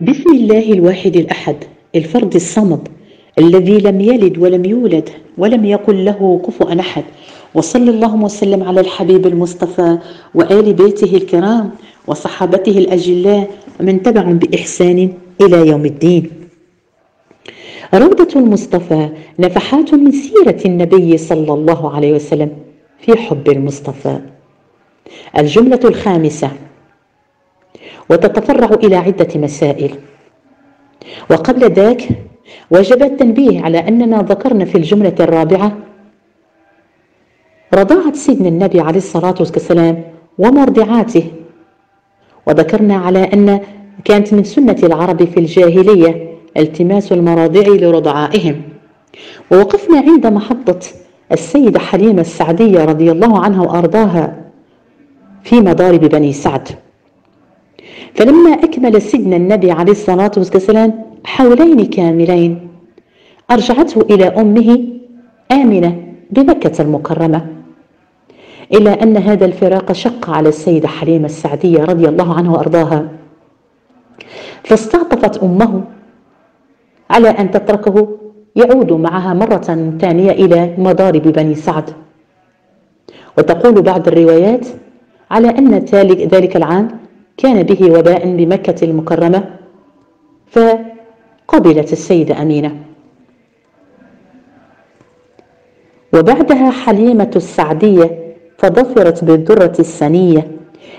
بسم الله الواحد الأحد الفرد الصمد الذي لم يلد ولم يولد ولم يكن له كفوا أحد. وصلى اللهم وسلم على الحبيب المصطفى وآل بيته الكرام وصحابته الأجلاء ومن تبعهم بإحسان إلى يوم الدين. روضة المصطفى نفحات من سيرة النبي صلى الله عليه وسلم في حب المصطفى. الجملة الخامسة وتتفرع إلى عدة مسائل. وقبل ذاك وجب التنبيه على أننا ذكرنا في الجملة الرابعة رضاعة سيدنا النبي عليه الصلاة والسلام ومرضعاته. وذكرنا على أن كانت من سنة العرب في الجاهلية التماس المراضع لرضعائهم. ووقفنا عند محطة السيدة حليمة السعدية رضي الله عنها وأرضاها في مضارب بني سعد. فلما أكمل سيدنا النبي عليه الصلاة والسلام حولين كاملين أرجعته إلى أمه آمنة بمكة المكرمة إلى أن هذا الفراق شق على السيدة حليمة السعدية رضي الله عنها وأرضاها. فاستعطفت أمه على أن تتركه يعود معها مرة ثانية إلى مضارب بني سعد. وتقول بعض الروايات على أن ذلك العام كان به وباء بمكة المكرمة فقبلت السيدة أمينة. وبعدها حليمة السعدية فظفرت بالذرة السنية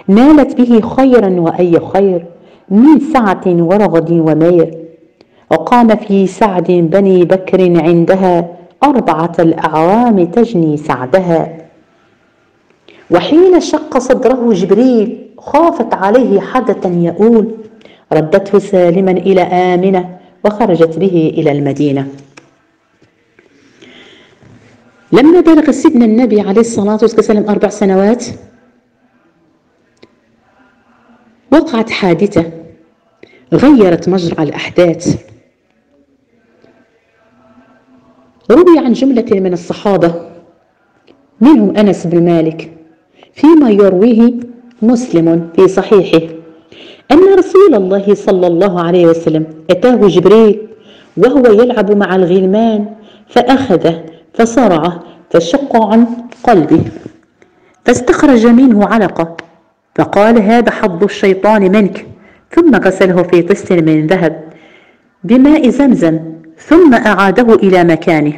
نالت به خيرا وأي خير من سعة ورغد ومير. وقام في سعد بني بكر عندها أربعة الأعوام تجني سعدها. وحين شق صدره جبريل خافت عليه حدثا يؤول. ردته سالما إلى آمنة وخرجت به إلى المدينة. لما بلغ سيدنا النبي عليه الصلاة والسلام أربع سنوات وقعت حادثة غيرت مجرى الأحداث. روي عن جملة من الصحابة منهم أنس بن مالك فيما يرويه مسلم في صحيحه أن رسول الله صلى الله عليه وسلم أتاه جبريل وهو يلعب مع الغلمان فأخذه فصرعه فشق عن قلبه. فاستخرج منه علقة فقال هذا حظ الشيطان منك. ثم غسله في طست من ذهب بماء زمزم ثم أعاده إلى مكانه.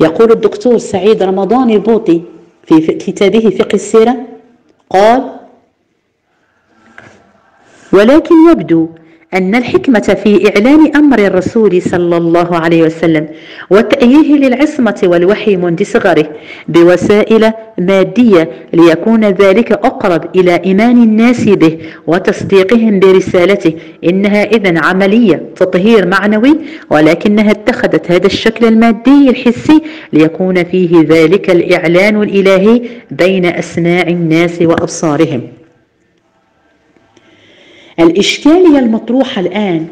يقول الدكتور سعيد رمضان البوطي في كتابه فقه السيرة قال ولكن يبدو أن الحكمة في إعلان أمر الرسول صلى الله عليه وسلم وتأييه للعصمة والوحي منذ صغره بوسائل مادية ليكون ذلك أقرب إلى إيمان الناس به وتصديقهم برسالته إنها إذن عملية تطهير معنوي ولكنها اتخذت هذا الشكل المادي الحسي ليكون فيه ذلك الإعلان الإلهي بين أسماع الناس وأبصارهم. الإشكالية المطروحة الآن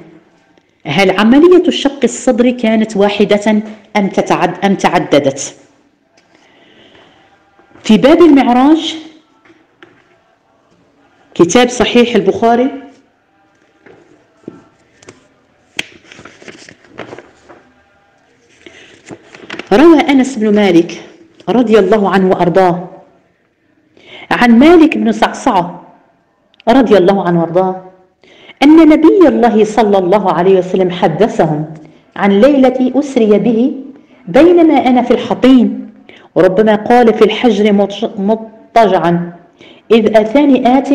هل عملية الشق الصدري كانت واحدة أم, تتعد أم تعددت؟ في باب المعراج كتاب صحيح البخاري روى أنس بن مالك رضي الله عنه وأرضاه عن مالك بن صعصعة رضي الله عنه وأرضاه أن نبي الله صلى الله عليه وسلم حدثهم عن ليلة أسري به بينما أنا في الحطيم وربما قال في الحجر مضطجعا إذ أتاني آت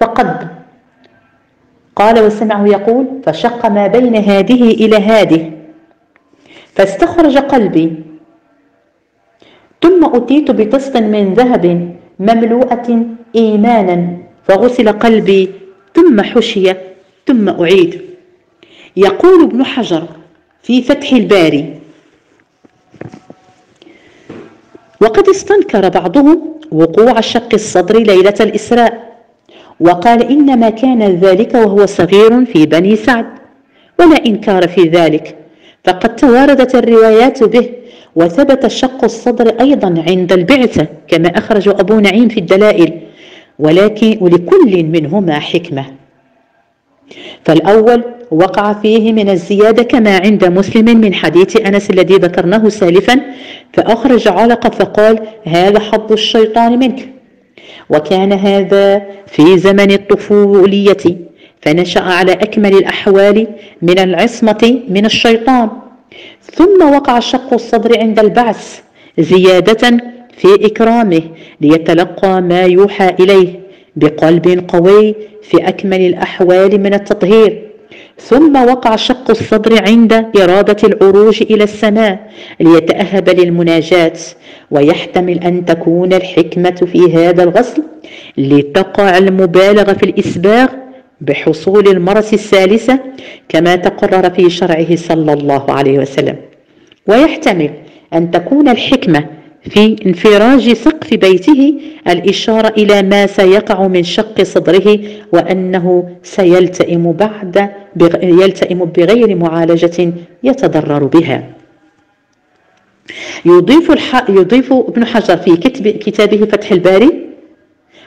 فقد. قال وسمعه يقول فشق ما بين هذه إلى هذه. فاستخرج قلبي. ثم أتيت بطست من ذهب مملوءة إيمانا فغسل قلبي ثم حشي ثم أعيد. يقول ابن حجر في فتح الباري وقد استنكر بعضهم وقوع شق الصدر ليلة الإسراء وقال إنما كان ذلك وهو صغير في بني سعد ولا إنكار في ذلك فقد تواردت الروايات به وثبت شق الصدر أيضا عند البعثة كما أخرج أبو نعيم في الدلائل. ولكن ولكل منهما حكمة. فالأول وقع فيه من الزيادة كما عند مسلم من حديث أنس الذي ذكرناه سالفا فأخرج علقة فقال هذا حظ الشيطان منك. وكان هذا في زمن الطفولية فنشأ على أكمل الأحوال من العصمة من الشيطان. ثم وقع شق الصدر عند البعث زيادة في إكرامه ليتلقى ما يوحى إليه بقلب قوي في أكمل الأحوال من التطهير. ثم وقع شق الصدر عند إرادة العروج إلى السماء ليتأهب للمناجاة ويحتمل أن تكون الحكمة في هذا الغسل لتقع المبالغة في الإسباغ بحصول المرس الثالثة كما تقرر في شرعه صلى الله عليه وسلم. ويحتمل أن تكون الحكمة في انفراج سقف بيته الإشارة إلى ما سيقع من شق صدره وأنه سيلتئم بعد يلتئم بغير معالجة يتضرر بها. يضيف, الح... يضيف ابن حجر في كتب... كتابه فتح الباري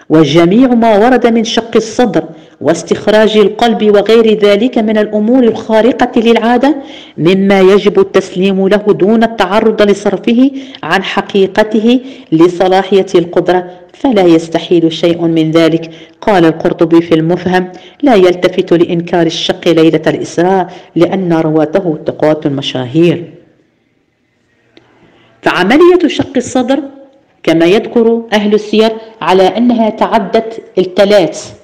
وجميع ما ورد من شق الصدر واستخراج القلب وغير ذلك من الأمور الخارقة للعادة مما يجب التسليم له دون التعرض لصرفه عن حقيقته لصلاحية القدرة. فلا يستحيل شيء من ذلك. قال القرطبي في المفهم لا يلتفت لإنكار الشق ليلة الإسراء لأن رواته تقوات المشاهير. فعملية شق الصدر كما يذكر أهل السير على أنها تعدت الثلاث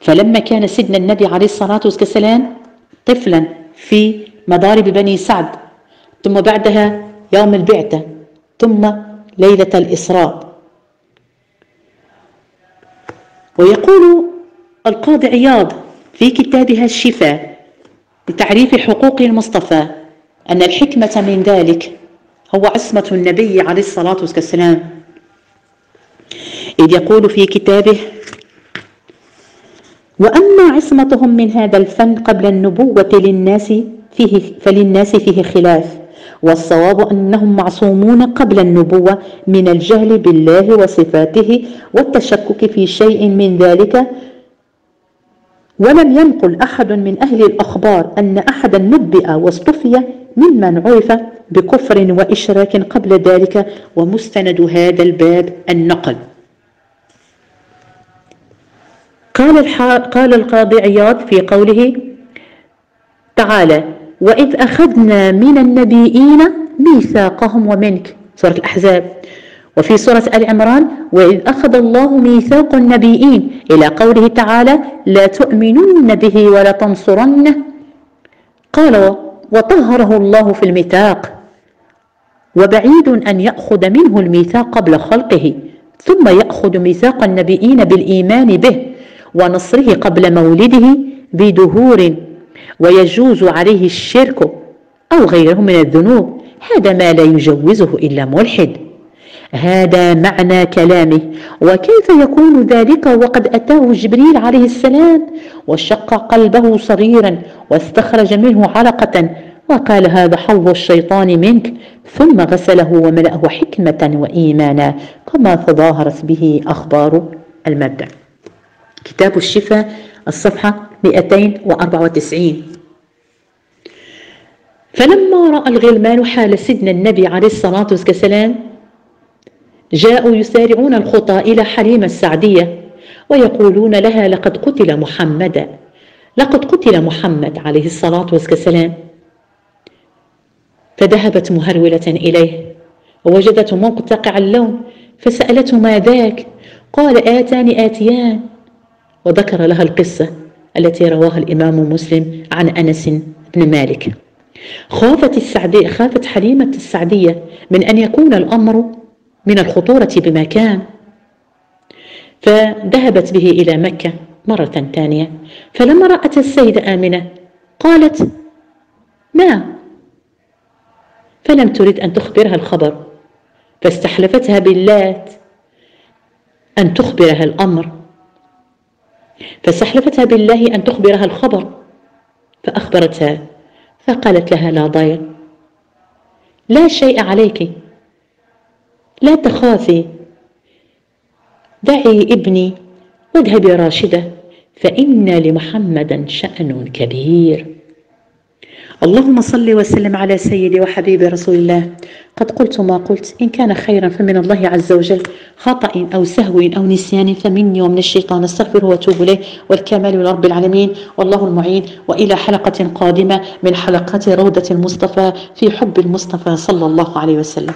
فلما كان سيدنا النبي عليه الصلاة والسلام طفلا في مضارب بني سعد ثم بعدها يوم البعثة ثم ليلة الإسراء. ويقول القاضي عياض في كتابها الشفاء بتعريف حقوق المصطفى أن الحكمة من ذلك هو عصمة النبي عليه الصلاة والسلام. إذ يقول في كتابه وأما عصمتهم من هذا الفن قبل النبوة للناس فيه فللناس فيه خلاف والصواب أنهم معصومون قبل النبوة من الجهل بالله وصفاته والتشكك في شيء من ذلك. ولم ينقل أحد من أهل الأخبار أن أحدا نبئ واصطفي ممن عرف بكفر وإشراك قبل ذلك ومستند هذا الباب النقل. قال, قال القاضي عياض في قوله تعالى وإذ أخذنا من النبيين ميثاقهم ومنك. سورة الأحزاب. وفي سورة آل عمران وإذ أخذ الله ميثاق النبيين. إلى قوله تعالى لا تؤمنون به ولا تنصرنه. قال وطهره الله في الميثاق وبعيد أن يأخذ منه الميثاق قبل خلقه ثم يأخذ ميثاق النبيين بالإيمان به. ونصره قبل مولده بدهور ويجوز عليه الشرك أو غيره من الذنوب. هذا ما لا يجوزه إلا ملحد. هذا معنى كلامه. وكيف يكون ذلك؟ وقد أتاه جبريل عليه السلام وشق قلبه صغيرا واستخرج منه علقة وقال هذا حظ الشيطان منك. ثم غسله وملأه حكمة وإيمانا كما تظاهرت به أخبار المبدأ. كتاب الشفاء الصفحة 294 فلما رأى الغلمان حال سيدنا النبي عليه الصلاة والسلام جاءوا يسارعون الخطى إلى حليمة السعدية ويقولون لها لقد قتل محمدا لقد قتل محمد عليه الصلاة والسلام. فذهبت مهرولة إليه ووجدته منقطع اللون فسألته ما ذاك؟ قال آتاني آتيان. وذكر لها القصة التي رواها الإمام مسلم عن أنس بن مالك. خافت السعدية خافت حليمة السعدية من أن يكون الأمر من الخطورة بمكان فذهبت به إلى مكة مرة ثانية. فلما رأت السيدة آمنة قالت ما؟ فلم ترد أن تخبرها الخبر فاستحلفتها باللات أن تخبرها الأمر فاستحلفتها بالله أن تخبرها الخبر. فأخبرتها فقالت لها لا ضير لا شيء عليك لا تخافي. دعي ابني واذهبي راشدة فإن لمحمدا شأن كبير. اللهم صل وسلم على سيدي وحبيبي رسول الله. قد قلت ما قلت إن كان خيرا فمن الله عز وجل. خطأ أو سهو أو نسيان فمني ومن الشيطان. استغفره وأتوب إليه. والكمال لرب العالمين. والله المعين. وإلى حلقة قادمة من حلقات روضة المصطفى في حب المصطفى صلى الله عليه وسلم.